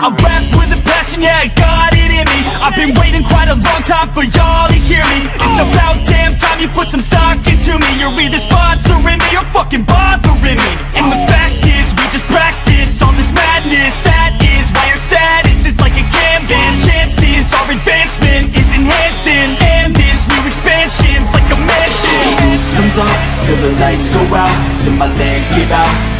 I rap with a passion, yeah, I got it in me. I've been waiting quite a long time for y'all to hear me. It's about damn time you put some stock into me. You're either sponsoring me or fucking bothering me. And the fact is, we just practice all this madness. That is why our status is like a canvas. Chances our advancement is enhancing. And this new expansion's like a mansion. Comes off Till the lights go out Till my legs give out